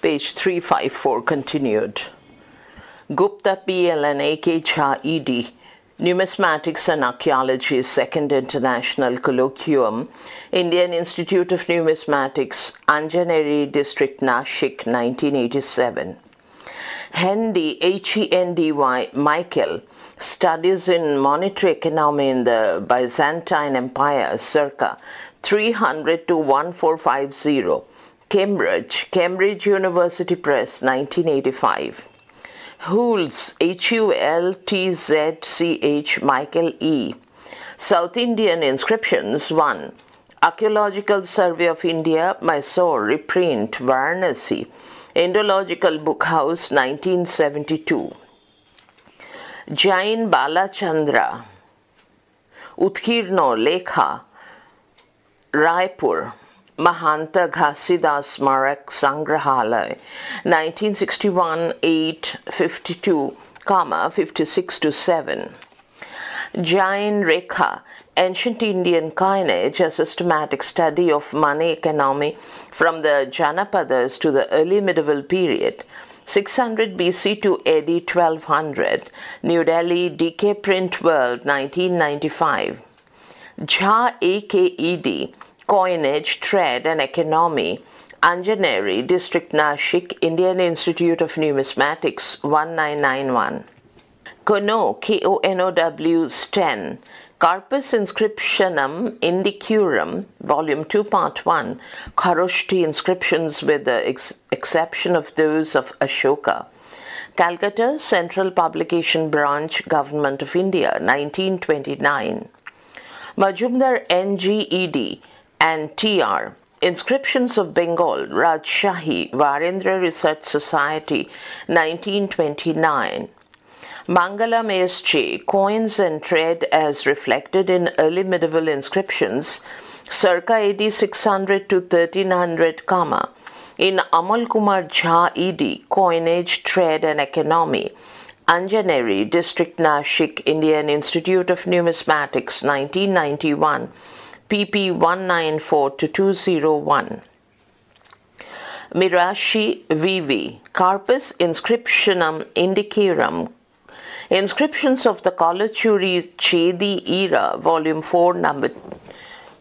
Page 354 continued. Gupta PL and AK ED Numismatics and Archaeology Second International Colloquium Indian Institute of Numismatics Anjaneri District Nashik 1987 Hendy H-E-N-D-Y Michael studies in monetary economy in the Byzantine Empire circa 300 to 1450 Cambridge Cambridge University Press 1985 Hultz, H-U-L-T-Z-C-H, Michael E. South Indian Inscriptions 1. Archaeological Survey of India, Mysore, reprint, Varanasi. Indological Book House, 1972. Jain Balachandra. Utkirno Lekha, Raipur. Mahanta Ghasidas Smarak Sangrahalay, 1961 8 52, comma 56 to 7. Jain Rekha, Ancient Indian Coinage, a systematic study of money economy from the Janapadas to the early medieval period. 600 BC to AD 1200, New Delhi, DK Print World, 1995. Jha AKED, Coinage, Trade and Economy, Anjaneri, District Nashik, Indian Institute of Numismatics, 1991. Konow, K-O-N-O-W, Sten, Corpus Inscriptionum Indicarum, Volume 2, Part 1, Kharoshthi inscriptions with the ex- exception of those of Ashoka. Calcutta, Central Publication Branch, Government of India, 1929. Majumdar NGED, and TR. Inscriptions of Bengal, Rajshahi, Varendra Research Society, 1929. Mangalam SJ, Coins and Trade as reflected in early medieval inscriptions, circa AD 600 to 1300, comma. In Amal Kumar Jha ED, Coinage, Trade and Economy, Anjaneri, District Nashik, Indian Institute of Numismatics, 1991 pp 194 to 201. Mirashi VV, Corpus Inscriptionum Indicarum, Inscriptions of the Kalachuri Chedi era, Volume 4, Number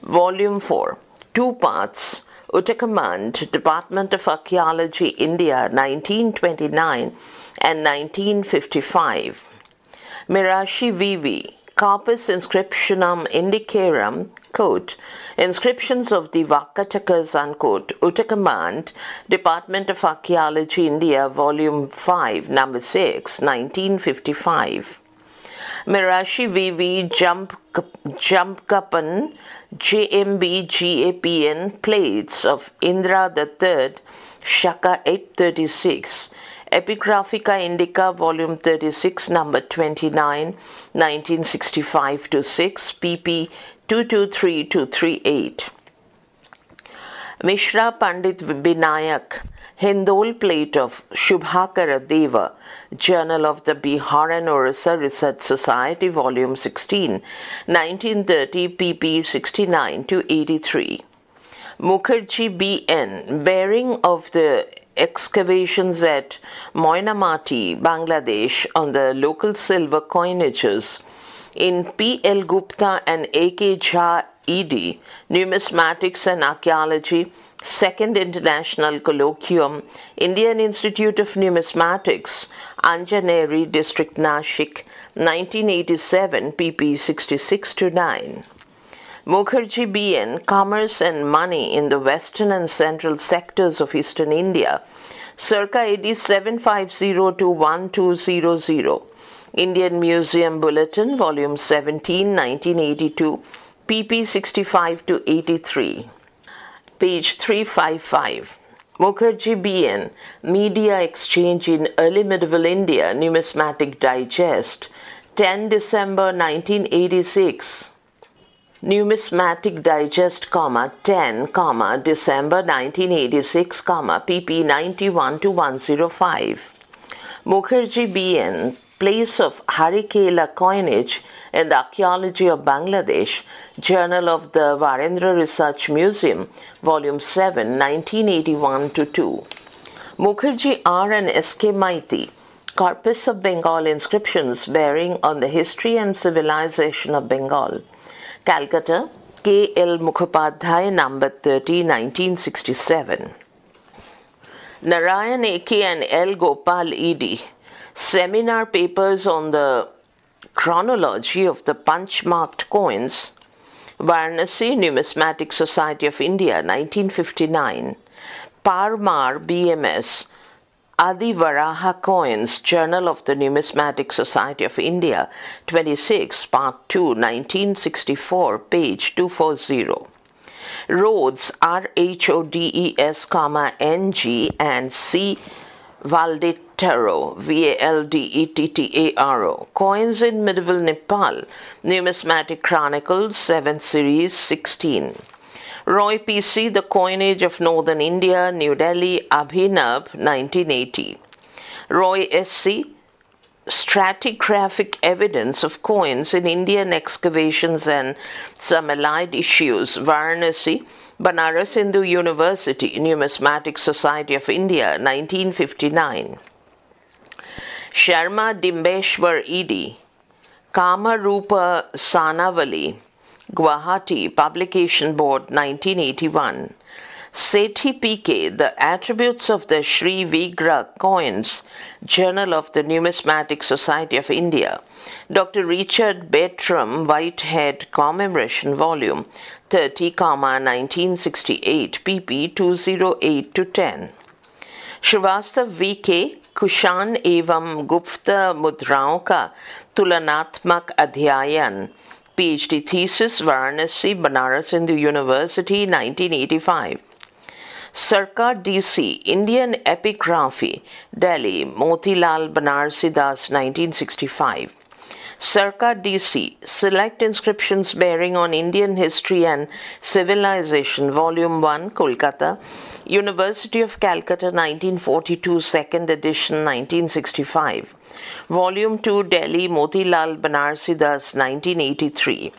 Volume 4, two parts. Ootacamund, Department of Archaeology, India, 1929 and 1955. Mirashi VV, Corpus Inscriptionum Indicarum, quote, Inscriptions of the Vakatakas, unquote, Ootacamund, Department of Archaeology, India, Volume 5, Number 6, 1955. Mirashi VV Jump, Jampkapan, JMB GAPN plates of Indra the Third Shaka 836, Epigraphica Indica, Volume 36, Number 29, 1965 to 6, pp 223 to 38. Mishra Pandit Binayak, Hindol plate of Shubhakara Deva, Journal of the Bihar and Orissa Research Society, Volume 16, 1930, pp 69 to 83. Mukherjee B.N., bearing of the excavations at Moinamati, Bangladesh, on the local silver coinages in P. L. Gupta and A. K. Jha ED, Numismatics and Archaeology, Second International Colloquium, Indian Institute of Numismatics, Anjaneri, District Nashik, 1987, pp 66 to 9. Mukherjee B.N. Commerce and Money in the Western and Central Sectors of Eastern India, circa AD 750 to 1200. Indian Museum Bulletin, Volume 17, 1982, pp 65 to 83. Page 355. Mukherjee B.N. Media Exchange in Early Medieval India, Numismatic Digest, 10 December 1986. Numismatic Digest, comma, 10, comma, December 1986, comma, pp 91 to 105. Mukherjee B.N. Place of Harikela coinage in the Archaeology of Bangladesh, Journal of the Varendra Research Museum, Volume 7, 1981 to 2. Mukherjee R. and S.K. Maiti, Corpus of Bengal Inscriptions Bearing on the History and Civilization of Bengal, Calcutta, K. L. Mukhopadhyay, number 30, 1967. Narayan A.K. and L. Gopal E.D. Seminar papers on the chronology of the punch marked coins, Varanasi Numismatic Society of India, 1959. Parmar BMS Adi Varaha Coins, Journal of the Numismatic Society of India, 26, Part 2, 1964, page 240. Rhodes, R H O D E S, comma, N G, and C. Valdettaro, V A L D E T T A R O. Coins in Medieval Nepal, Numismatic Chronicles, 7th Series, 16. Roy P.C., The Coinage of Northern India, New Delhi, Abhinav, 1980. Roy S.C., Stratigraphic Evidence of Coins in Indian Excavations and Some Allied Issues, Varanasi, Banaras Hindu University, Numismatic Society of India, 1959. Sharma Dimbeshwar E.D., Kama Rupa Sanavali, Guwahati Publication Board 1981. Sethi PK, The Attributes of the Sri Vigra Coins, Journal of the Numismatic Society of India. Dr. Richard Bertram Whitehead Commemoration Volume 30, 1968, pp 208 to 10. Srivastav VK Kushan एवं गुप्त मुद्राओं का तुलनात्मक अध्ययन PhD thesis, Varanasi, Banaras Hindu University, 1985. Sarkar DC, Indian Epigraphy, Delhi, Motilal Banarsi Das, 1965. Sarkar DC, Select Inscriptions Bearing on Indian History and Civilization, Volume 1, Kolkata, University of Calcutta, 1942, second edition, 1965. Volume 2, Delhi, Motilal Banarsi Das, 1983.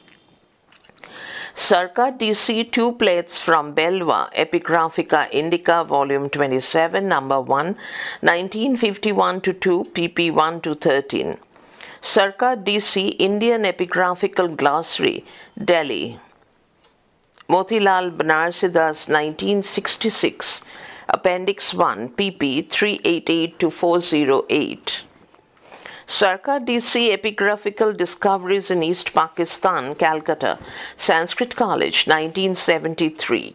Sarkar DC, two plates from Belva, Epigraphica Indica, Volume 27, Number 1, 1951 to 2, pp 1 to 13. Sarkar DC, Indian Epigraphical Glossary, Delhi. Motilal Banarsi Das, 1966, Appendix 1, pp 388 to 408. Sarkar DC Epigraphical Discoveries in East Pakistan, Calcutta, Sanskrit College, 1973.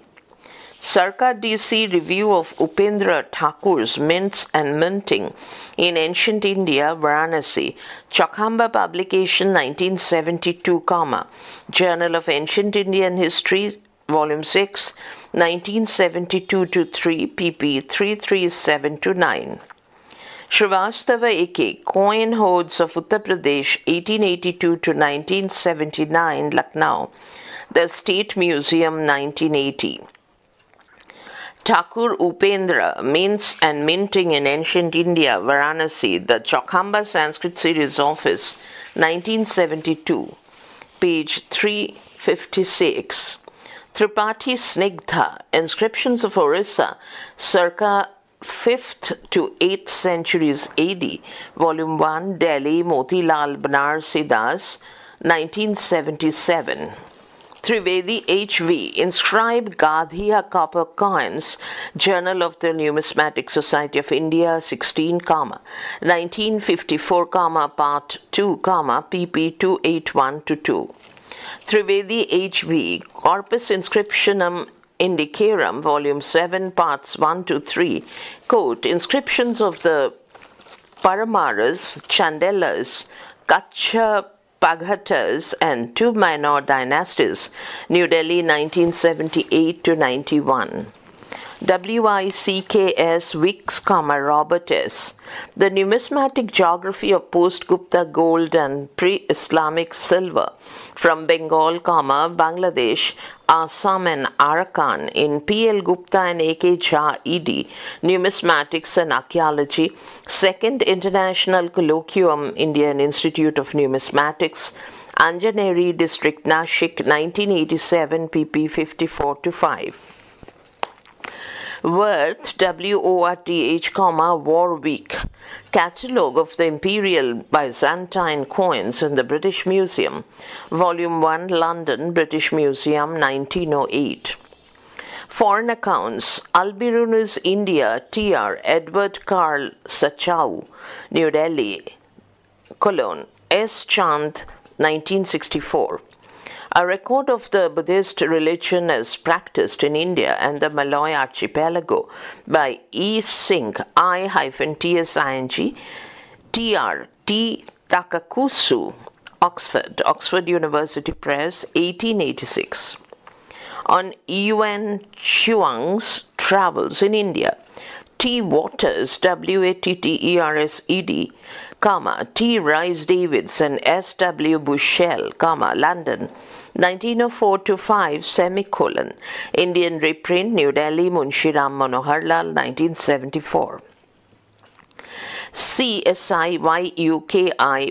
Sarkar DC Review of Upendra Thakur's Mints and Minting in Ancient India, Varanasi, Chowkhamba Publication 1972, comma, Journal of Ancient Indian History, Volume 6, 1972 to 3, pp 337 to 9. Srivastava A.K. Coin Hoards of Uttar Pradesh, 1882 to 1979, Lucknow. The State Museum, 1980. Thakur Upendra, Mints and Minting in Ancient India, Varanasi, the Chowkhamba Sanskrit Series Office, 1972, page 356. Tripathi Snigdha, Inscriptions of Orissa, circa 5th to 8th centuries AD, Volume 1, Delhi, Motilal Banarsi Das, 1977. Trivedi H.V. Inscribed Gadhia Copper Coins, Journal of the Numismatic Society of India, 16, 1954, Part 2, pp 281 to 2. Trivedi H.V. Corpus Inscriptionum Indicarum, Volume 7, Parts 1 to 3, quote, inscriptions of the Paramaras, Chandelas, Kacha Paghatas, and two minor dynasties, New Delhi 1978 to 91. WICKS Wicks, Robert S. The Numismatic Geography of Post-Gupta Gold and Pre-Islamic Silver from Bengal, Bangladesh, Assam and Arakan in P.L. Gupta and A.K. Jha ED, Numismatics and Archaeology, Second International Colloquium, Indian Institute of Numismatics, Anjaneri District, Nashik, 1987, pp 54 to 5. Worth, W-O-R-T-H, comma, Warwick. Catalogue of the Imperial Byzantine Coins in the British Museum. Volume 1, London, British Museum, 1908. Foreign accounts Alberuni's India TR Edward Carl Sachau New Delhi Cologne S. Chand 1964 a record of the Buddhist religion as practiced in India and the Malay archipelago by E. Singh, I-TSING, T.R. T. Takakusu, Oxford, Oxford University Press, 1886. On Yuan Chuang's travels in India, T. Watters, W-A-T-T-E-R-S-E-D, comma, T. Rhys Davids and S. W. Bushell, comma, London, 1904 to 5, semicolon. Indian reprint, New Delhi, Munshi Ram Manohar Lal, 1974. CSIYUKI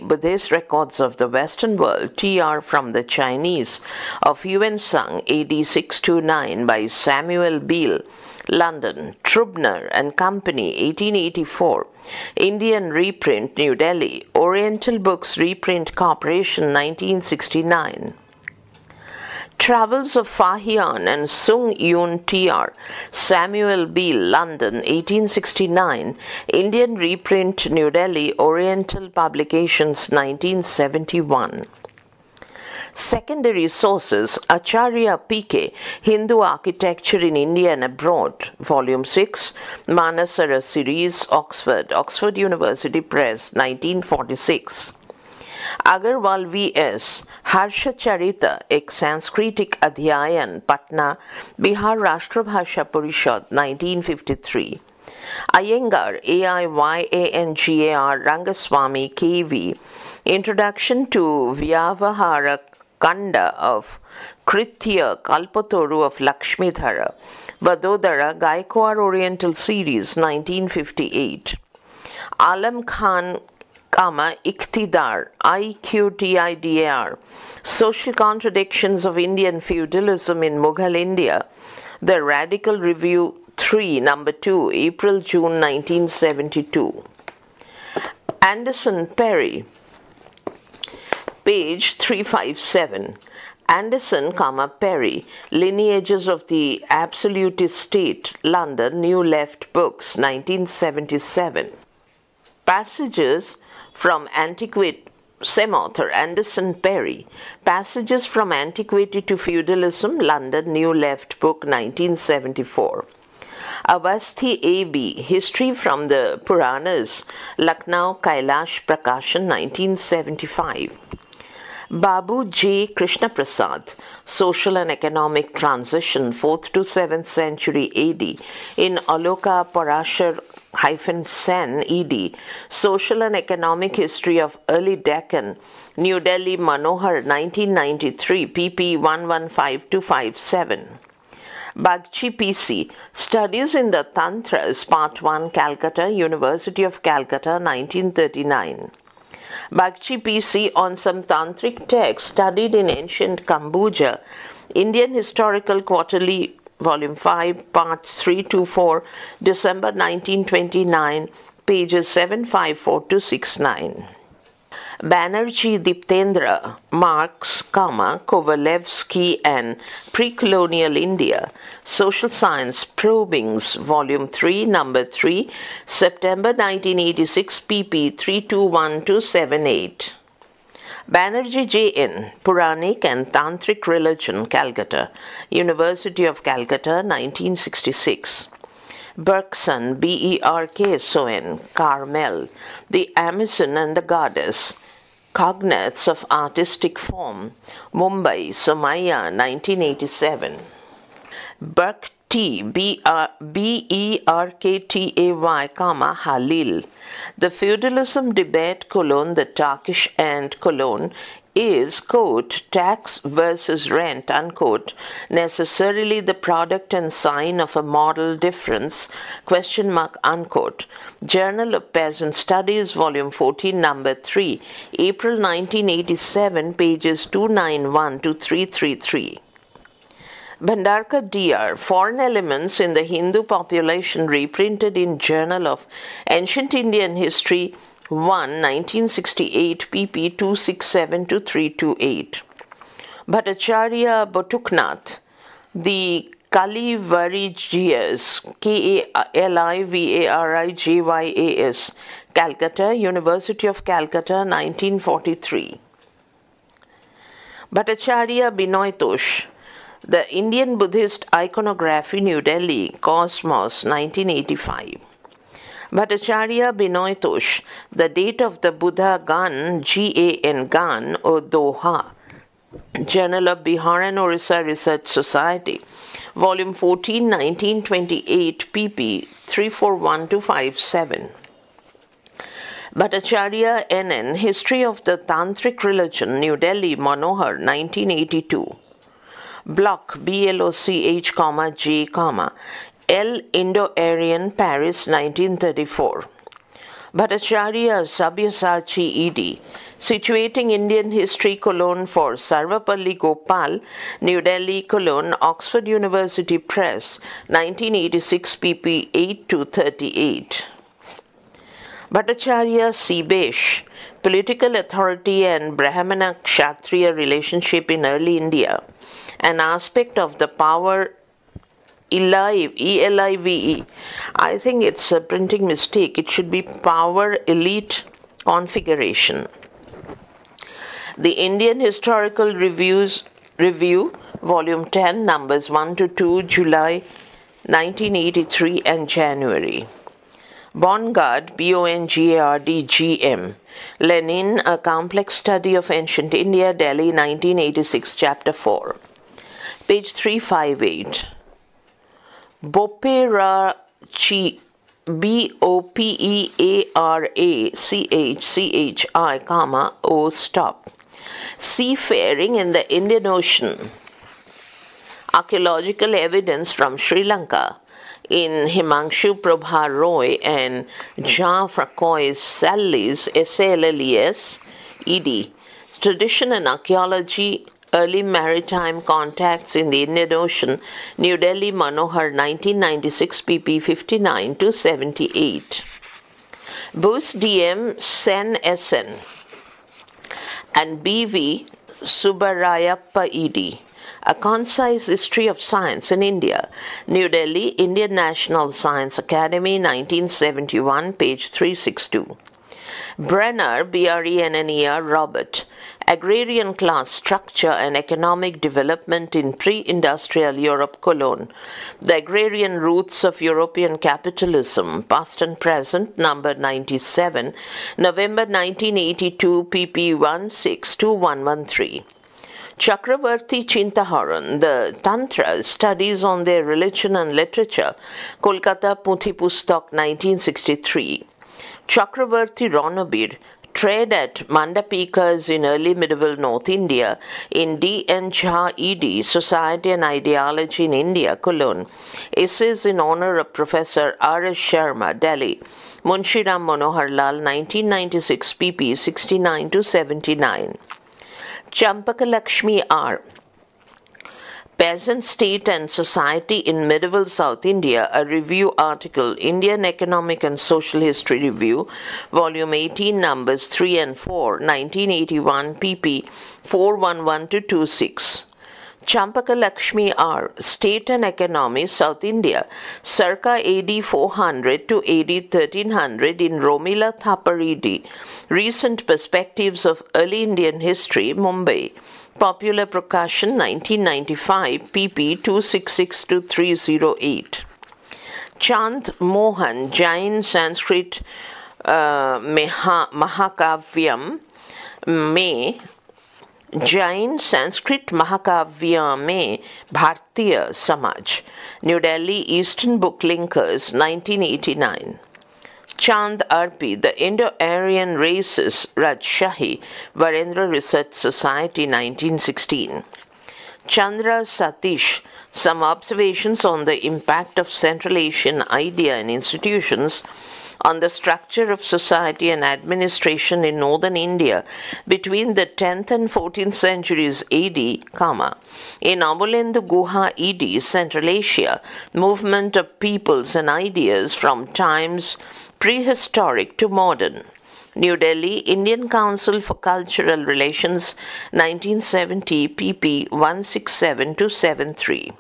Buddhist Records of the Western World, TR from the Chinese, of Yuan Sung AD 629 by Samuel Beal, London, Trubner and Company, 1884. Indian reprint, New Delhi, Oriental Books Reprint Corporation, 1969. Travels of Fahian and Sung Yun Tr. Samuel Beal, London, 1869. Indian reprint, New Delhi, Oriental Publications, 1971. Secondary sources Acharya P.K. Hindu Architecture in India and Abroad, Volume 6, Manasara Series, Oxford, Oxford University Press, 1946. Agarwal V S. S Ek एक Adhyayan, Patna, Bihar Bihar Rashtrabhasha Parishad 1953 Aiyangar, A-I-Y-A-N-G-A-R, Rangaswamy, K.V. Introduction to Vyavahara Kanda of Krithya Kalpataru of Lakshmidhara, Vadodara Gaikwar Oriental Series, 1958. Alam Khan comma, Iqtidar, I-Q-T-I-D-A-R, Social Contradictions of Indian Feudalism in Mughal India, The Radical Review 3, number 2, April, June 1972. Anderson Perry, page 357. Anderson, comma, Perry, Lineages of the Absolutist State, London, New Left Books, 1977. Passages from Antiquity, same author, Anderson Perry, Passages from Antiquity to Feudalism, London, New Left Book, 1974. Avasthi A.B., History from the Puranas, Lucknow, Kailash Prakashan, 1975. Babu J. Krishna Prasad, Social and Economic Transition, 4th to 7th Century AD, in Aloka Parashar Sen ED, Social and Economic History of Early Deccan, New Delhi Manohar, 1993, pp 115257. Bagchi PC, Studies in the Tantras, Part 1, Calcutta, University of Calcutta, 1939. Bagchi PC on some tantric texts studied in ancient Cambodia, Indian Historical Quarterly, Volume 5, Parts 3 to 4, December 1929, pages 754 to 69. Banerjee Diptendra, Marx, comma, Kovalevsky and Pre-Colonial India, Social Science Probings, Volume 3, Number 3, September 1986, pp. 321278. Banerjee J.N., Puranic and Tantric Religion, Calcutta, University of Calcutta, 1966. Berkson, B-E-R-K-S-O-N, Carmel, The Amazon and the Goddess, Cognates of Artistic Form, Mumbai, Somaya, 1987. Berktay, B-E-R-K-T-A-Y, comma, Halil. The feudalism debate, colon, the Turkish and colon, is, quote, tax versus rent, unquote, necessarily the product and sign of a model difference, question mark, unquote. Journal of Peasant Studies, Volume 14, Number 3, April 1987, pages 291 to 333. Bhandarkar DR, Foreign Elements in the Hindu Population reprinted in Journal of Ancient Indian History 1, 1968, pp 267 to 328. Bhattacharya Botuknath, the Kalivarigyas, K-A-L-I-V-A-R-I-J-Y-A-S, Calcutta, University of Calcutta, 1943. Bhattacharya Binoy Tosh, The Indian Buddhist Iconography, New Delhi, Cosmos, 1985. Bhattacharya Binoytosh, The Date of the Buddha Gan, G-A-N Gan, or Doha, Journal of Bihar and Orissa Research Society, Volume 14, 1928, pp. 341 to 57. Bhattacharya N.N. History of the Tantric Religion, New Delhi, Manohar, 1982. block Bloch, B-L-O-C-H, J, L. Indo-Aryan, Paris, 1934. Bhattacharya Sabyasachi E.D. Situating Indian History Cologne for Sarvepalli Gopal, New Delhi, Cologne, Oxford University Press, 1986 pp 8 to 38. Bhattacharya Sibesh, Political Authority and Brahmana Kshatriya Relationship in Early India, an aspect of the power Elive, E-L-I-V-E. I think it's a printing mistake. It should be power elite configuration. The Indian Historical Reviews Review, Volume 10, numbers 1 to 2, July 1983 and January. Bongard, B-O-N-G-A-R-D, G-M. Levin, A Complex Study of Ancient India, Delhi, 1986, Chapter 4. Page 358. Boperachi, B O P E A R A C H C H I, comma, O stop. Seafaring in the Indian Ocean. Archaeological evidence from Sri Lanka in Himanshu Prabha Roy and Jean Francois Salles, S-A-L-L-E-S, ED. Tradition and Archaeology, Early Maritime Contacts in the Indian Ocean, New Delhi, Manohar, 1996, pp. 59 to 78. Bose DM Sen SN and B.V. Subbarayappa ED. A Concise History of Science in India, New Delhi, Indian National Science Academy, 1971, page 362. Brenner, B-R-E-N-N-E-R, Robert, Agrarian Class Structure and Economic Development in Pre-Industrial Europe Cologne, The Agrarian Roots of European Capitalism, Past and Present, number 97, November 1982, pp 162113. Chakravarti Chintaharan, the Tantra Studies on Their Religion and Literature, Kolkata Puthi Pustak 1963. Chakravarti Ranabir, Trade at Mandapikas in early medieval North India in D. N. Jha E.D. Society and Ideology in India, Cologne. Essays in honor of Professor R. S. Sharma, Delhi. Munshiram Manohar Lal, 1996, pp. 69 to 79. Champakalakshmi R. Peasant State and Society in Medieval South India, a review article, Indian Economic and Social History Review, Volume 18, Numbers 3 and 4, 1981, pp. 411 to 26. Champaka Lakshmi R. State and Economy, South India, circa AD 400 to AD 1300 in Romila Thapar ED. Recent Perspectives of Early Indian History, Mumbai. Popular Prakashan 1995 pp 266 to 308 Chand Mohan Jain Sanskrit uh, Mahakavyam May Jain Sanskrit Mahakavya में Bhartiya Samaj. New Delhi Eastern Book Linkers 1989 Chand Arpi, The Indo-Aryan Races, Rajshahi, Varendra Research Society, 1916. Chandra Satish, Some Observations on the Impact of Central Asian Idea and Institutions, on the structure of society and administration in northern India between the 10th and 14th centuries AD, comma, in Amalendu Guha ED, Central Asia, movement of peoples and ideas from times prehistoric to modern. New Delhi, Indian Council for Cultural Relations, 1970, pp 167 73.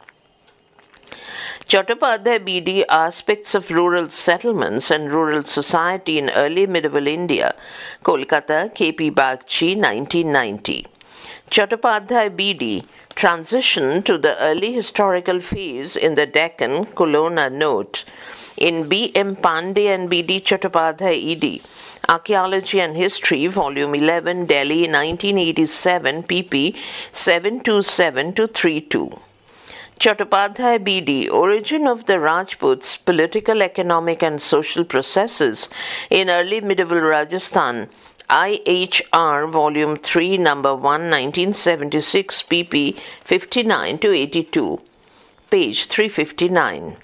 Chattopadhyay BD Aspects of Rural Settlements and Rural Society in Early Medieval India, Kolkata, KP Bagchi, 1990. Chattopadhyay BD Transition to the Early Historical Phase in the Deccan, Colonna Note. In B. M. Pandey and B. D. Chattopadhyay ED. Archaeology and History, Volume 11, Delhi, 1987, pp. 727 to 32. Chattopadhyay BD, Origin of the Rajputs, Political, Economic and Social Processes in Early Medieval Rajasthan, IHR, Volume 3, Number 1, 1976, pp. 59 to 82, page 359.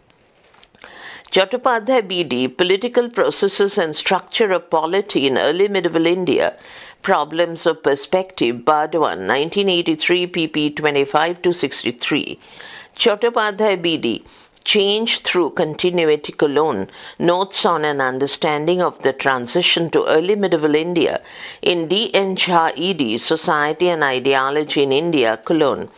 Chattopadhyay BD, Political Processes and Structure of Polity in Early Medieval India, Problems of Perspective, Bhadwan, 1983, pp. 25 to 63. Chattopadhyay BD, Change through Continuity Cologne, Notes on an Understanding of the Transition to Early Medieval India in D. N. Jha ED, Society and Ideology in India, Cologne.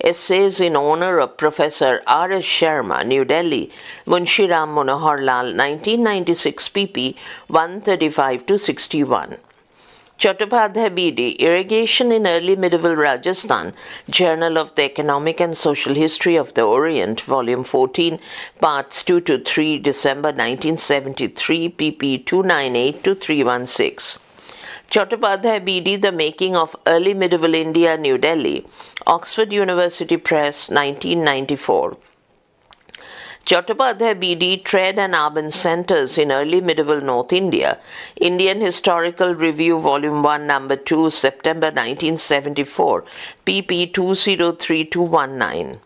Essays in honor of Professor R. S. Sharma, New Delhi, Munshiram Manohar Lal, 1996 pp. 135 to 61. Chattopadhyay BD, Irrigation in Early Medieval Rajasthan, Journal of the Economic and Social History of the Orient, Volume 14, Parts 2 to 3, December 1973, pp 298 to 316. Chattopadhyay BD, The Making of Early Medieval India, New Delhi, Oxford University Press, 1994. Chattopadhyay BD Trade and Urban Centers in Early Medieval North India, Indian Historical Review, Volume 1, Number 2, September 1974, pp 203219.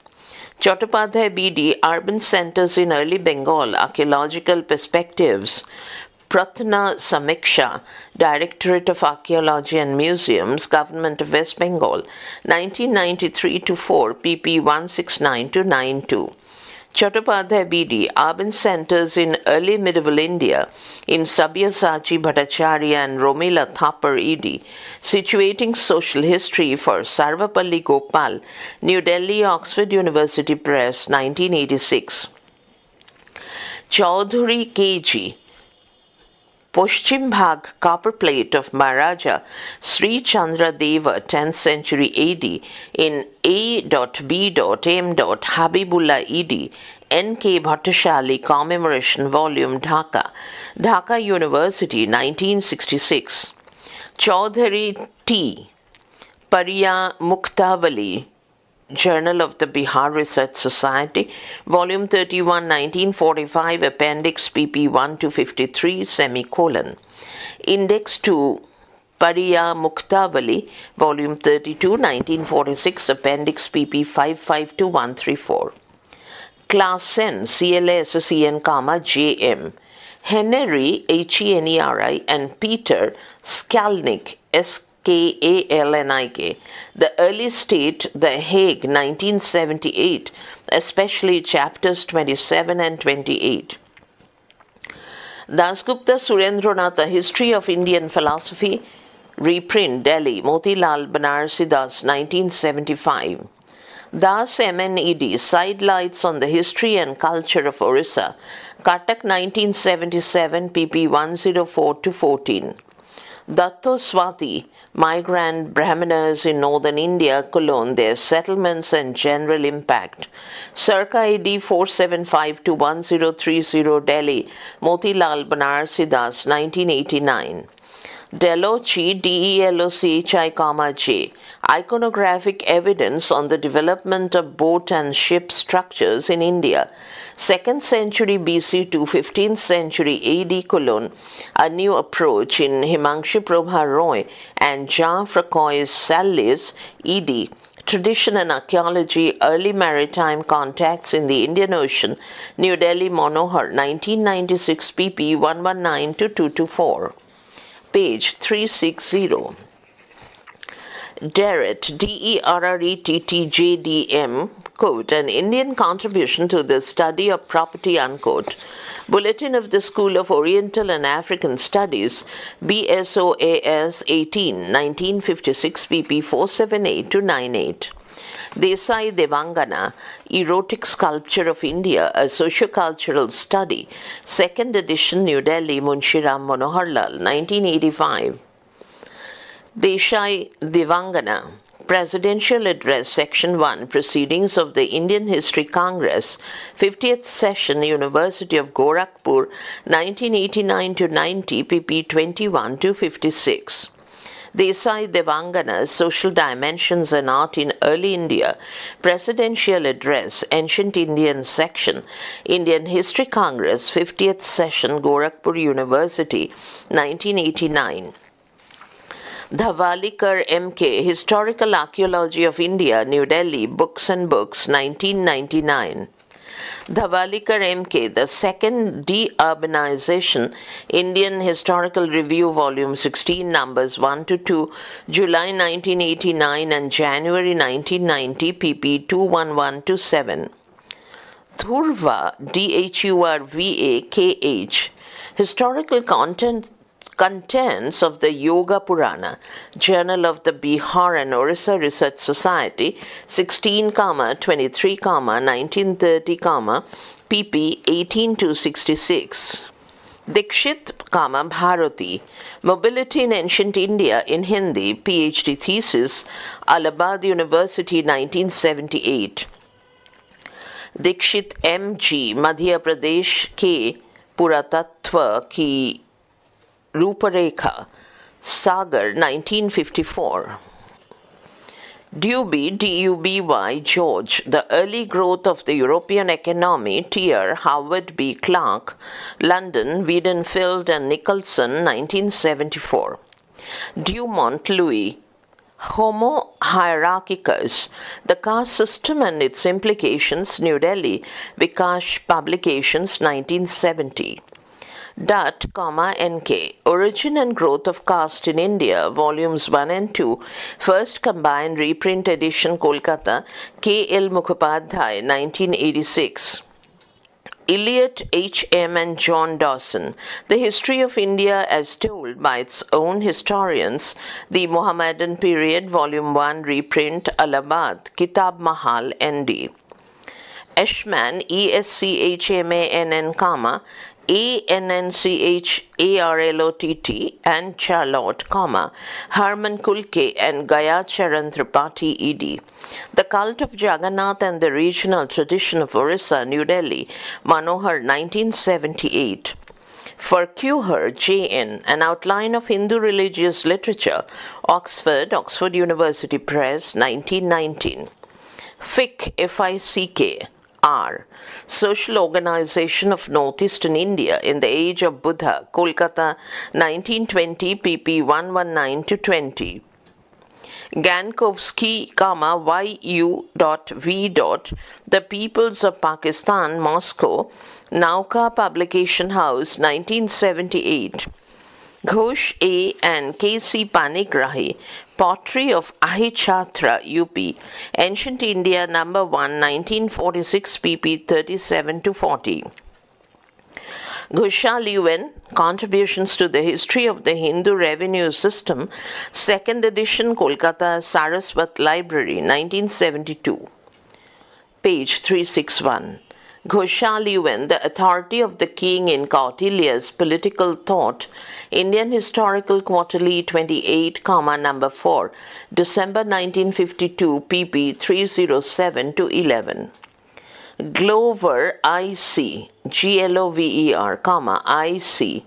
Chattopadhyay BD Urban Centers in Early Bengal, Archaeological Perspectives, Pratna Samiksha, Directorate of Archaeology and Museums, Government of West Bengal, 1993 to 4, pp 169 to 92. Chattopadhyay BD, urban centers in early medieval India in Sabyasachi Bhattacharya and Romila Thapar ED, situating social history for Sarvepalli Gopal, New Delhi, Oxford University Press, 1986. Chaudhuri KG, Poshchim Bhag copper plate of Maharaja Sri Chandra Deva 10th century AD in A.B.M. Habibullah ED N.K. Bhattashali Commemoration Volume Dhaka Dhaka University 1966 Chaudhary T. Pariya Muktavali Journal of the Bihar Research Society, Volume 31, 1945, Appendix pp 1 to 53, semicolon. Index 2, Pariya Muktavali, Volume 32, 1946, Appendix pp 55 to 134. Claassen, CLS, CN, comma, JM. Henry, H-E-N-E-R-I, and Peter Skalnik, S. K A L N I K. The early state, The Hague, 1978, especially chapters 27 and 28. Dasgupta Surendranath, A History of Indian Philosophy, reprint, Delhi, Motilal Banarsi Das, 1975. Das MNED, Sidelights on the History and Culture of Orissa, Cuttack 1977, pp 104 to 14. Datto Swati, migrant Brahmanas in northern India, Cologne, their settlements and general impact. Circa AD 475 to 1030 Delhi, Motilal Banarsi Das, 1989. Delochi, D-E-L-O-C-H-I, J, iconographic evidence on the development of boat and ship structures in India, 2nd century BC to 15th century AD Cologne, a new approach in Himanshu Prabha Roy and Jean Francois Salles, ED, Tradition and Archaeology, Early Maritime Contacts in the Indian Ocean, New Delhi, Manohar, 1996, pp 119 to 224. Page 360. Derrett, D-E-R-R-E-T-T-J-D-M, quote, an Indian contribution to the study of property, unquote. Bulletin of the School of Oriental and African Studies, BSOAS 18, 1956, pp 478 to 98. Desai Devangana, Erotic Sculpture of India, a Sociocultural Study, second edition, New Delhi, Munshiram Manoharlal, 1985. Desai Devangana, Presidential Address, Section 1, Proceedings of the Indian History Congress, 50th Session, University of Gorakhpur, 1989 to 90, pp 21 to 56. Desai Devangana's Social Dimensions and Art in Early India, Presidential Address, Ancient Indian Section, Indian History Congress, 50th Session, Gorakhpur University, 1989. Dhavalikar M.K., Historical Archaeology of India, New Delhi, Books and Books, 1999. Dhavalikar M.K., The Second Deurbanization, Indian Historical Review, Volume 16, Numbers 1 to 2, July 1989 and January 1990, pp 211 to 7. Dhurva, D-H-U-R-V-A-K-H, Historical Content contents of the Yoga Purana, Journal of the Bihar and Orissa Research Society, 16, 23, 1930, pp 18 to 66. Dikshit, Bharati, Mobility in Ancient India in Hindi, PhD thesis, Allahabad University, 1978. Dikshit M.G. Madhya Pradesh के पुरातत्व की Ruparekha, Sagar, 1954. Duby, D-U-B-Y, George, The Early Growth of the European Economy, Tier, Howard B. Clark, London, Weidenfeld and Nicolson, 1974. Dumont, Louis, Homo hierarchicus, the caste system and its implications, New Delhi, Vikash Publications, 1970. Dutt, NK, Origin and Growth of Caste in India, Volumes 1 and 2, First Combined Reprint Edition, Kolkata, K. L. Mukhopadhyay, 1986. Elliott, H. M. and John Dawson, The History of India as Told by Its Own Historians, The Mohammedan Period, Volume 1, Reprint, Allahabad, Kitab Mahal, N.D. Eschmann, E. S. C. H. M. A. N. N. comma, a-N-N-C-H-A-R-L-O-T-T and Charlotte, comma, Hermann Kulke and Gaya Charan Tripathi E.D. The Cult of Jagannath and the Regional Tradition of Orissa, New Delhi, Manohar, 1978. For Farquhar, J.N., An Outline of Hindu Religious Literature, Oxford, Oxford University Press, 1919. Fick, F-I-C-K, R. Social Organization of Northeastern India in the Age of Buddha, Kolkata, 1920, pp 119 to 20. Gankovsky, comma, YU dot V dot, The Peoples of Pakistan, Moscow, Nauka Publication House, 1978. Ghosh A. and K.C. Panigrahi, Pottery of Ahichatra, UP, Ancient India, number 1, 1946, pp 37 to 40. Ghoshal UN, Contributions to the History of the Hindu Revenue System, second edition, Kolkata Saraswat Library, 1972. Page 361. Ghoshal UN, The Authority of the King in Kautilya's Political Thought, Indian Historical Quarterly 28, comma, number 4, December 1952, pp 307 to 11. Glover, I.C., G-L-O-V-E-R, comma, I.C.,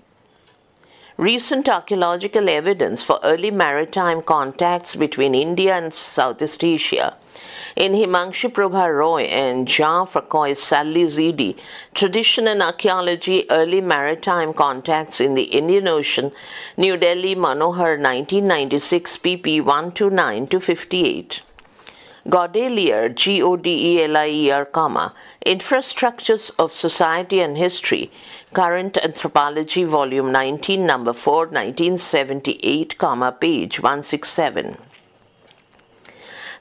Recent archaeological evidence for early maritime contacts between India and Southeast Asia in Himanshu Prabha Roy and Jean Francois Sally Tradition and Archaeology, Early Maritime Contacts in the Indian Ocean, New Delhi, Manohar, 1996, pp 129 to 58. Godelier, G O D E L I E R, Infrastructures of Society and History, Current Anthropology, Volume 19, Number 4, 1978, comma, page 167.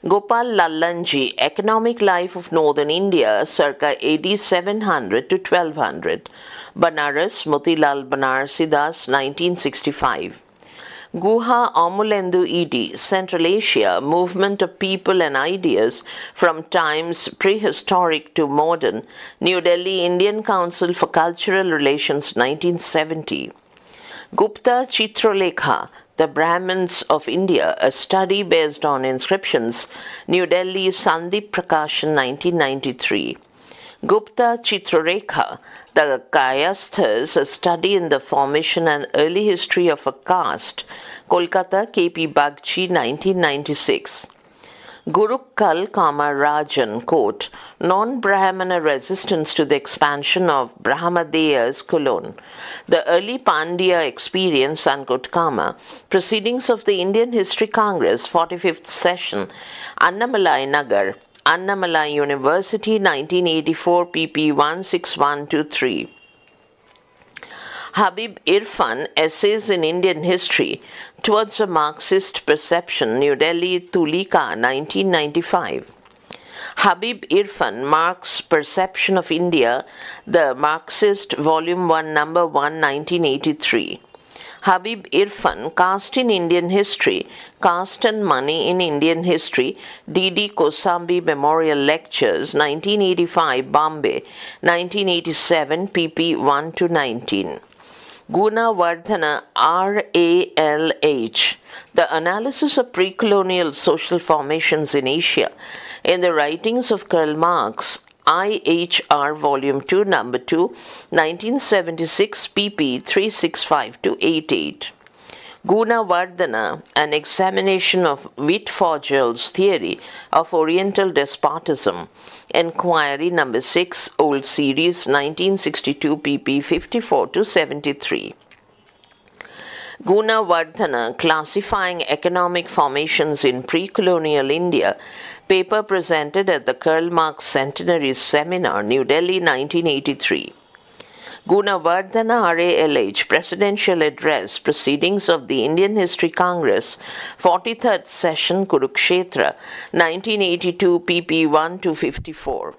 Gopal Lallanji, Economic Life of Northern India, circa AD 700 to 1200. Banaras, Motilal Banarsi Das, 1965. Guha Amalendu Edi, Central Asia, Movement of People and Ideas from Times Prehistoric to Modern, New Delhi, Indian Council for Cultural Relations, 1970. Gupta Chitralekha, The Brahmins of India, a study based on inscriptions, New Delhi, Sandeep Prakashan, 1993. Gupta Chitrarekha, the Kayasthas, a study in the formation and early history of a caste, Kolkata, K.P. Bagchi, 1996. Gurukkal Kama Rajan, quote, non-Brahmana resistance to the expansion of Brahmadeyas Kulon, the early Pandya experience, unquote, Kama, proceedings of the Indian History Congress, 45th session, Annamalai Nagar, Annamalai University, 1984, pp. 16123. Habib Irfan, Essays in Indian History Towards a Marxist Perception, New Delhi, Tulika, 1995. Habib Irfan, Marx Perception of India, The Marxist, Volume 1, Number 1, 1983. Habib Irfan, Caste in Indian History, Caste and Money in Indian History, D.D. Kosambi Memorial Lectures, 1985, Bombay, 1987, pp 1 to 19. Guna Vardhana, R.A.L.H., The Analysis of Pre-Colonial Social Formations in Asia, in the writings of Karl Marx, IHR Volume 2, Number 2, 1976, pp. 365 to 88. Guna Vardhana, an examination of Wittfogel's theory of Oriental despotism, Enquiry Number 6, Old Series, 1962, pp. 54 to 73. Guna Vardhana, classifying economic formations in pre-colonial India, paper presented at the Karl Marx Centenary Seminar, New Delhi, 1983. Gunavardhana RALH Presidential Address Proceedings of the Indian History Congress 43rd Session Kurukshetra 1982 pp 1 to 54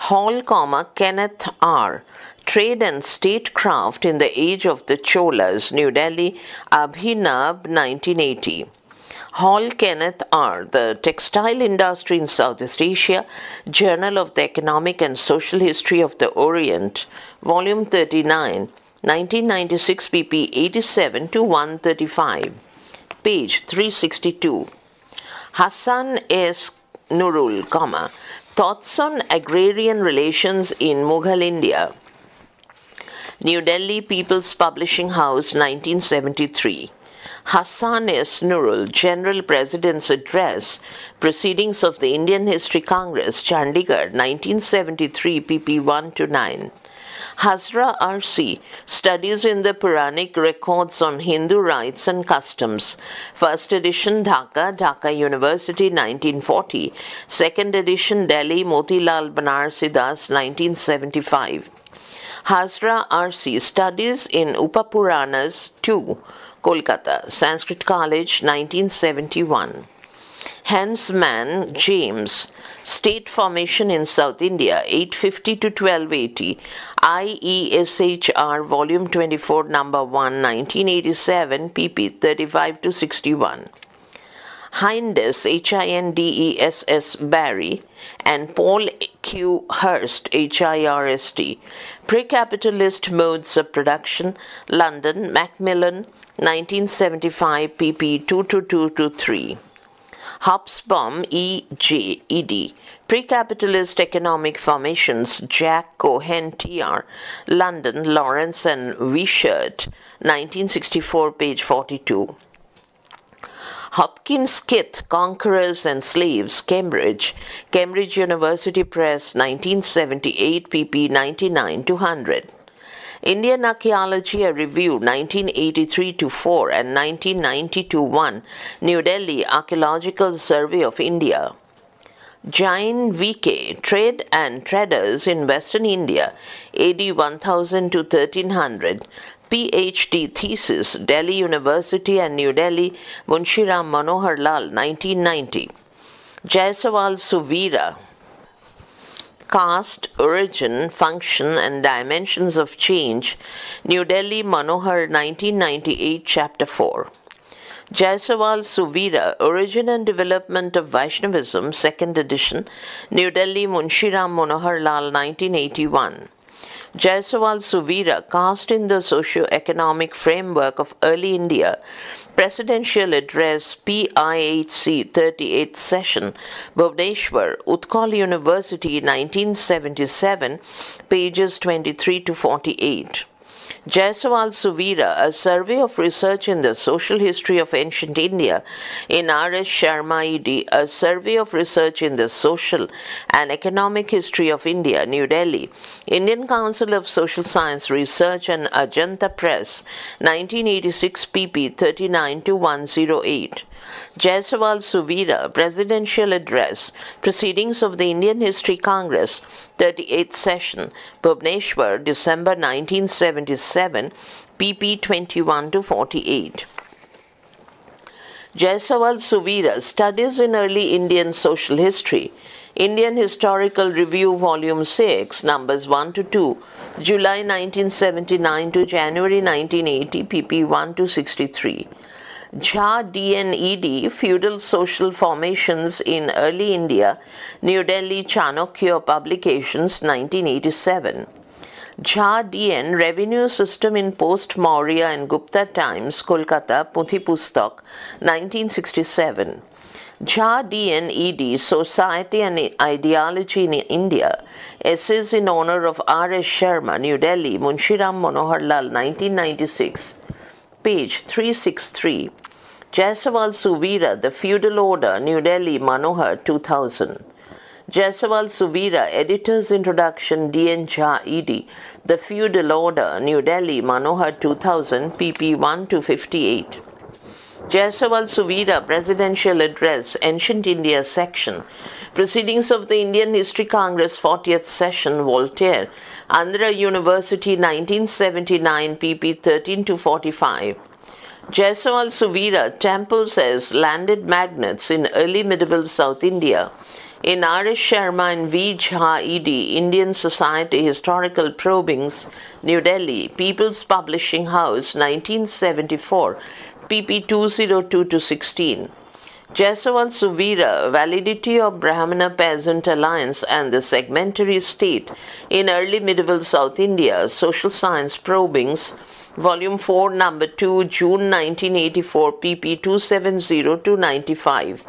Hall, comma, Kenneth R. Trade and Statecraft in the Age of the Cholas, New Delhi, Abhinav, 1980. Hall Kenneth R., The Textile Industry in Southeast Asia, Journal of the Economic and Social History of the Orient, Volume 39, 1996 pp 87 to 135, page 362. Hassan S. Nurul, comma, Thoughts on Agrarian Relations in Mughal India. New Delhi People's Publishing House, 1973. Hassan S. Nurul, General President's Address, Proceedings of the Indian History Congress, Chandigarh, 1973, pp 1 to 9. Hazra R.C. Studies in the Puranic Records on Hindu Rites and Customs. First edition Dhaka, Dhaka University 1940. Second edition Delhi, Motilal Banarsidass 1975. Hazra R.C. Studies in Upapuranas 2. Kolkata, Sanskrit College, 1971. Heitzman, James, State Formation in South India, 850 to 1280, IESHR, Volume 24, Number 1, 1987, pp. 35 to 61. Hindess, H-I-N-D-E-S-S Barry, and Paul Q. Hirst, H-I-R-S-T, Pre-Capitalist Modes of Production, London, Macmillan, 1975 pp 22223. Hobsbawm E. J. E.D. Pre-Capitalist Economic Formations, Jack Cohen T.R., London, Lawrence and Wishart, 1964, page 42. Hopkins Keith, Conquerors and Slaves, Cambridge, Cambridge University Press, 1978, pp 99 to 100. Indian Archaeology, a review, 1983 to 4 and 1990 to 1, New Delhi, Archaeological Survey of India. Jain VK, Trade and Traders in Western India, AD 1000 to 1300, PhD thesis, Delhi University and New Delhi, Munshiram Manohar Lal, 1990. Jaiswal Suvira, Caste, Origin, Function and Dimensions of Change, New Delhi, Manohar, 1998, Chapter 4. Jaiswal Suvira, Origin and Development of Vaishnavism, 2nd edition, New Delhi, Munshiram Manohar Lal, 1981. Jaiswal Suvira, caste in the socio-economic framework of early India, Presidential Address PIHC 38th Session, Bhubaneswar, Utkal University, 1977, pages 23 to 48. Jaiswal Suvira, a survey of research in the social history of ancient India, in R.S. Sharma ED, a survey of research in the social and economic history of India, New Delhi, Indian Council of Social Science Research and Ajanta Press, 1986 pp 39 to 108. Jaiswal Suvira Presidential Address, Proceedings of the Indian History Congress, 38th Session, Bhubaneswar, December 1977, pp 21 to 48. Jaiswal Suvira Studies in Early Indian Social History, Indian Historical Review, Volume 6, numbers 1 to 2, July 1979 to January 1980, pp 1 to 63. Jha DNED Feudal Social Formations in Early India, New Delhi Chanakya Publications 1987. Jha DN Revenue System in Post Maurya and Gupta Times, Kolkata, Puthi Pustak 1967. Jha DNED Society and Ideology in India, Essays in Honor of R.S. Sharma, New Delhi, Munshiram Manohar Lal 1996 page 363. Jaiswal Suvira, The Feudal Order, New Delhi, Manohar, 2000. Jaiswal Suvira, Editor's Introduction, D.N. Jha, E.D. The Feudal Order, New Delhi, Manohar, 2000, pp 1 to 58. Jaiswal Suvira, Presidential Address, Ancient India Section, Proceedings of the Indian History Congress, 40th Session, Waltair, Andhra University, 1979, pp 13 to 45. Jaiswal Suvira temples as landed magnates in early medieval South India. In Arish Sharma and V. Jha ED, Indian Society Historical Probings, New Delhi, People's Publishing House, 1974, pp 202 to 16. Jaiswal Suvira, Validity of Brahmana Peasant Alliance and the Segmentary State in Early Medieval South India, Social Science Probings, Volume 4, Number 2, June 1984, pp 270 to 95.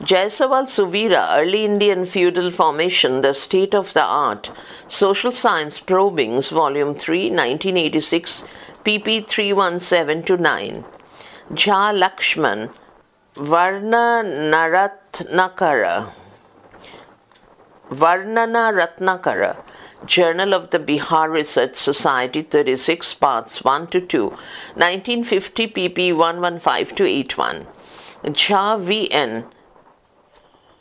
Jaiswal Suvira, Early Indian Feudal Formation, The State of the Art, Social Science Probings, Volume 3, 1986, pp 317 to 9. Jha Lakshman, Varna Naratnakara, Varnana Ratnakara, Journal of the Bihar Research Society, 36 parts 1 to 2, 1950 pp 115 to 81. Jha V.N.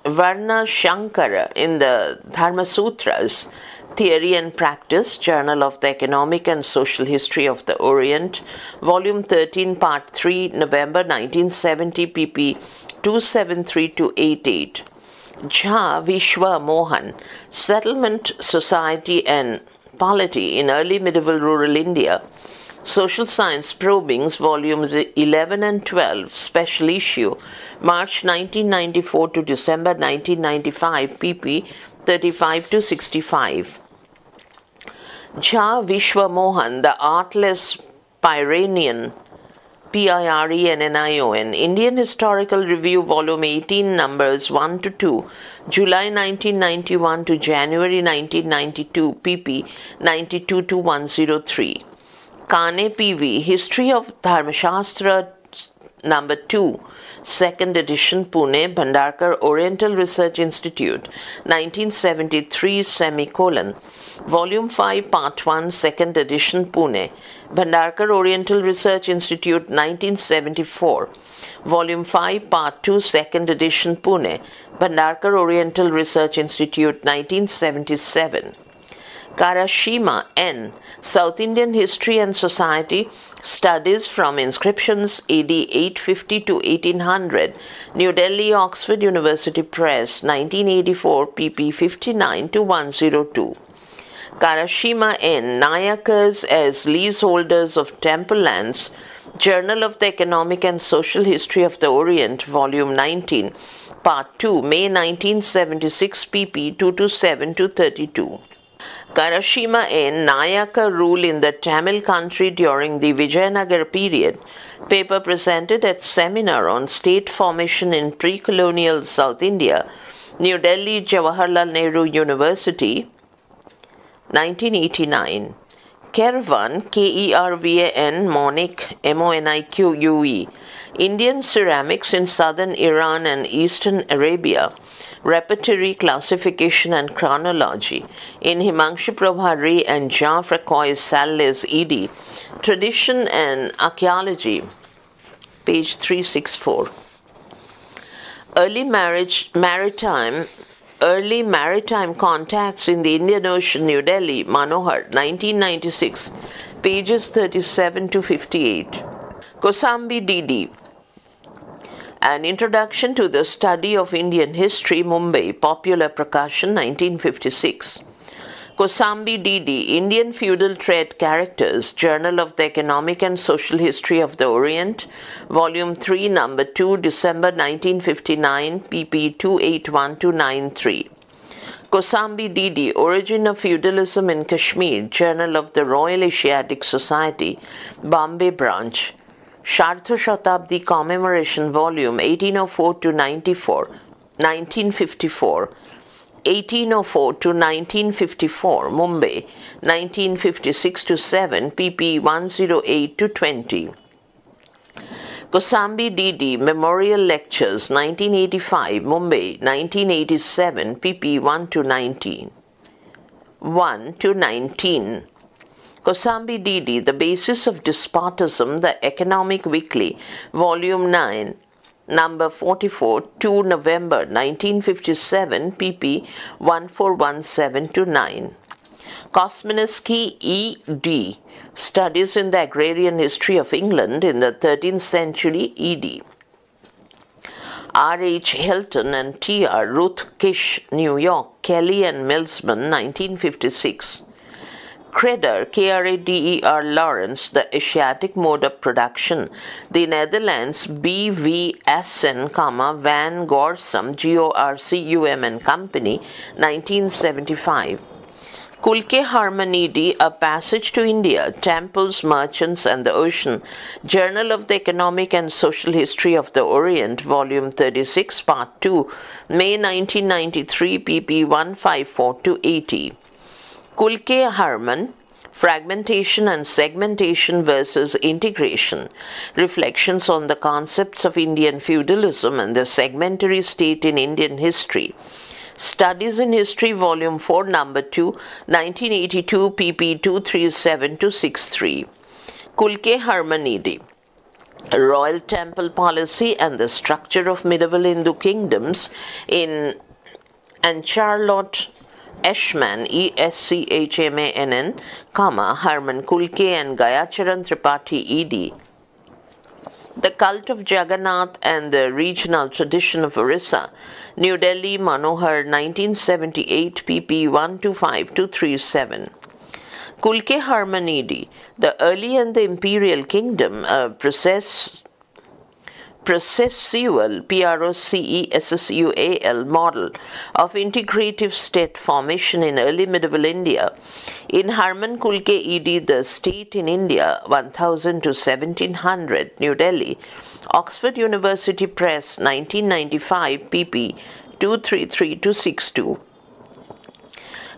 Varna Shankara in the Dharma Sutras, Theory and Practice, Journal of the Economic and Social History of the Orient, Volume 13, Part 3, November 1970, pp 273 to 88. Jha Vishwa Mohan, Settlement, Society and Polity in Early Medieval Rural India, Social Science Probings, Volumes 11 and 12, Special Issue, March 1994 to December 1995, pp 35 to 65. Jha Vishwa Mohan, The Artless Pirennian, P-I-R-E-N-N-I-O-N, Indian Historical Review, Volume 18, Numbers 1 to 2, July 1991 to January 1992, pp. 92 to 103. Kane P.V., History of Dharmashastra, Number 2, Second edition, Pune, Bhandarkar Oriental Research Institute, 1973, semicolon. Volume 5, Part 1, Second edition, Pune, Bhandarkar Oriental Research Institute, 1974. Volume 5, Part 2, Second Edition, Pune, Bhandarkar Oriental Research Institute, 1977. Karashima N. South Indian History and Society Studies from Inscriptions AD 850 to 1800. New Delhi Oxford University Press 1984 pp 59 to 102. Karashima N. Nayakas as leaseholders of temple lands. Journal of the Economic and Social History of the Orient, Volume 19, Part 2, May 1976, pp 227 to 32. Karashima N. Nayaka rule in the Tamil country during the Vijayanagar period. Paper presented at seminar on state formation in pre-colonial South India. New Delhi Jawaharlal Nehru University, 1989. Kervan, K-E-R-V-A-N, Monique, M-O-N-I-Q-U-E. Indian ceramics in southern Iran and eastern Arabia repertory classification and chronology in Himanshu Prabhari and Jean Francois Salles ED, Tradition and Archaeology, page 364. Early marriage, maritime, early maritime contacts in the Indian Ocean, New Delhi, Manohar, 1996, pages 37 to 58. Kosambi DD, an Introduction to the Study of Indian History, Mumbai, Popular Prakashan, 1956. Kosambi DD, Indian Feudal Trade Characters, Journal of the Economic and Social History of the Orient, Volume 3, Number 2, December 1959, pp 281 Kosambi DD, Origin of Feudalism in Kashmir, Journal of the Royal Asiatic Society, Bombay Branch, Shartha Shatabdi Commemoration Volume 1804 to 94, 1954, 1804 to 1954, Mumbai, 1956 to 7, pp 108 to 20. Kosambi DD Memorial Lectures 1985, Mumbai, 1987, pp 1 to 19. 1 to 19. Kosambi DD, The Basis of Despotism, The Economic Weekly, Volume 9, number 44, 2 November 1957, pp 1417 9. Kosminski E.D. Studies in the Agrarian History of England in the 13th Century ED. R. H. Hilton and T. R. Ruth Kisch, New York, Kelly and Millman, 1956. Krader, K-R-A-D-E-R Lawrence, the Asiatic mode of production. The Netherlands, BVSN, Van Gorcum, G-O-R-C-U-M and Company, 1975. Kulke Harmanidi, A Passage to India, Temples, Merchants and the Ocean, Journal of the Economic and Social History of the Orient, Volume 36, Part 2, May 1993, pp 154 to 80. Kulke Hermann, Fragmentation and Segmentation versus Integration, Reflections on the Concepts of Indian Feudalism and the Segmentary State in Indian History. Studies in History, Volume 4, Number 2, 1982, pp 237 to 63. Kulke Harmanidi. Royal Temple Policy and the Structure of Medieval Hindu Kingdoms in and Charlotte Eschmann, E-S-C-H-M-A-N-N, comma, Hermann Kulke and Gayacharan Tripathi, E.D. The Cult of Jagannath and the Regional Tradition of Orissa, New Delhi, Manohar, 1978, pp 125-237. Kulke Harmanidi, The Early and the Imperial Kingdom, a process processual P-R-O-C-E-S-S-U-A-L model of integrative state formation in early medieval India. In Hermann Kulke ED, The State in India, 1000 to 1700, New Delhi, Oxford University Press, 1995, pp. 233 to 62.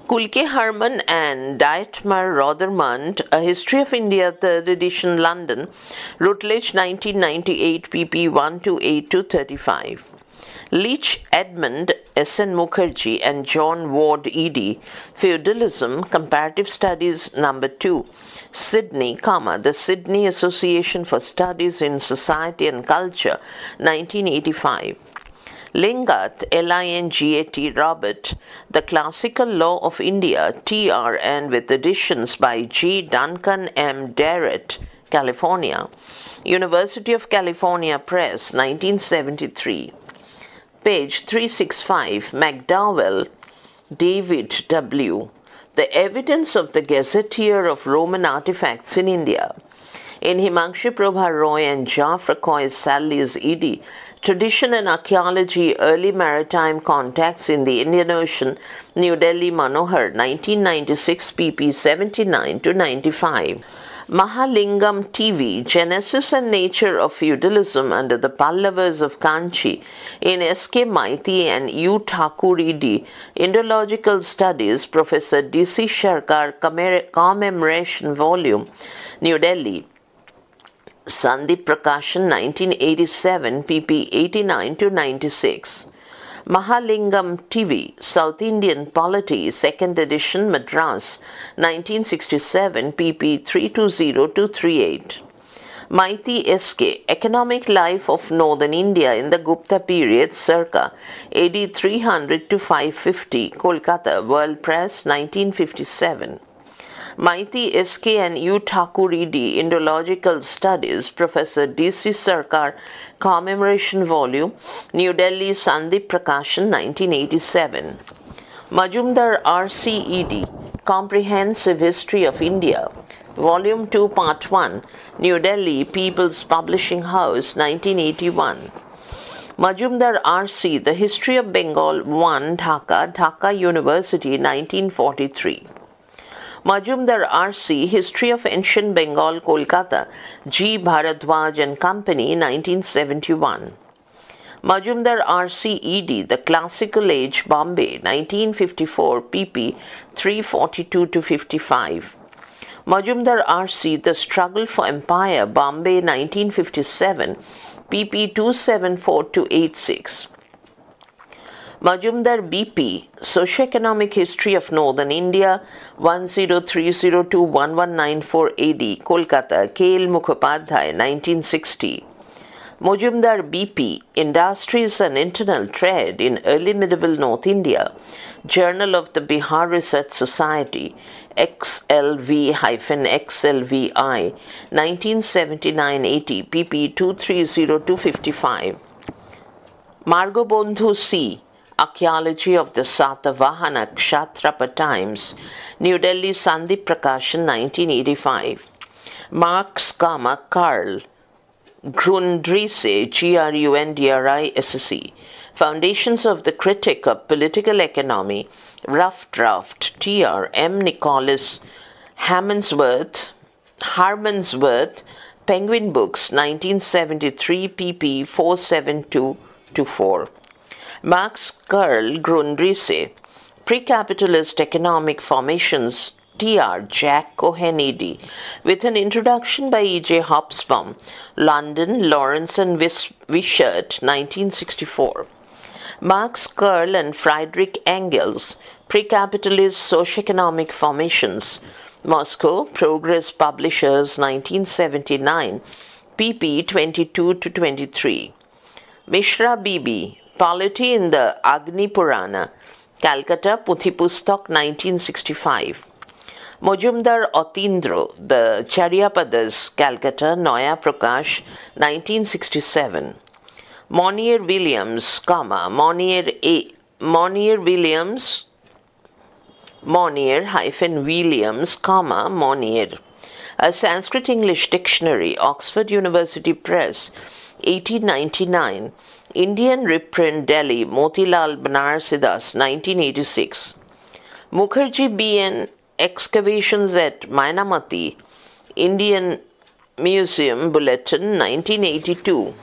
Kulke Hermann and Dietmar Rothermund, A History of India, 3rd edition, London, Routledge 1998, pp 128 to 35. Leach Edmund, S.N. Mukherjee and John Ward Eadie, Feudalism, Comparative Studies Number 2, Sydney, comma, the Sydney Association for Studies in Society and Culture, 1985. Lingat, L-I-N-G-A-T, Robert, The Classical Law of India, T.R.N. with additions by G. Duncan M. Derrett, California. University of California Press, 1973. Page 365, MacDowall, David W. The Evidence of the Gazetteer of Roman Artifacts in India. In Himanshu Prabha Roy and Jafar Koy Sally's Edie, Tradition and Archaeology, Early Maritime Contacts in the Indian Ocean, New Delhi, Manohar, 1996, pp 79 to 95. Mahalingam TV, Genesis and Nature of Feudalism under the Pallavas of Kanchi in S.K. Maiti and U. Thakuridi, Indological Studies, Professor D.C. Sarkar Commemoration Volume, New Delhi. Sandeep Prakashan 1987 pp 89 to 96 Mahalingam TV South Indian Polity 2nd edition Madras 1967 pp 320 to 38 Maiti SK Economic Life of Northern India in the Gupta period circa AD 300 to 550 Kolkata World Press 1957 Maiti S.K. and U. Thakuridi Indological Studies, Professor D.C. Sarkar Commemoration Volume, New Delhi, Sandeep Prakashan, 1987. Majumdar R.C.E.D. Comprehensive History of India, Volume 2, Part 1, New Delhi, People's Publishing House, 1981. Majumdar R.C., The History of Bengal 1, Dhaka, Dhaka University, 1943. Majumdar R.C., History of Ancient Bengal, Kolkata, G. Bharadwaj and Company, 1971. Majumdar R.C. E.D., The Classical Age, Bombay, 1954, pp. 342 to 55. Majumdar R.C., The Struggle for Empire, Bombay, 1957, pp. 274 to 86. Majumdar BP, Socioeconomic History of Northern India, 1030 1194 AD, Kolkata, K.L. Mukhopadhyay, 1960. Majumdar BP, Industries and Internal Trade in Early Medieval North India, Journal of the Bihar Research Society, XLV-XLVI, 1979-80, pp 230-255. Margabandhu C. Archaeology of the Satavahana Kshatrapa Times, New Delhi, Sandeep Prakashan, 1985. Marx, Kama, Karl, Grundrisse, G-R-U-N-D-R-I-S-S-E, Foundations of the Critic of Political Economy, Rough Draft, T.R. M. Nicolaus, Hammondsworth, Harmondsworth, Penguin Books, 1973, pp. 472 to 4. Max Karl Grundrisse, Pre-Capitalist Economic Formations, T.R. Jack Cohen-Edie, with an introduction by E.J. Hobsbawm, London, Lawrence and Wishart, 1964. Marx Karl and Friedrich Engels, Pre-Capitalist Socioeconomic Formations, Moscow, Progress Publishers, 1979, pp. 22 to 23. Mishra Bibi, Polity in the Agni Purana, Calcutta, Puthipustak, 1965. Mojumdar Otindro, The Charyapadas, Calcutta, Noya Prakash, 1967. Monier Williams, comma, Monier A. Monier Williams, Monier hyphen Williams, comma, Monier. A Sanskrit English Dictionary, Oxford University Press, 1899. Indian reprint Delhi, Motilal Banarsidass, 1986. Mukherjee B.N. Excavations at Mainamati, Indian Museum Bulletin, 1982.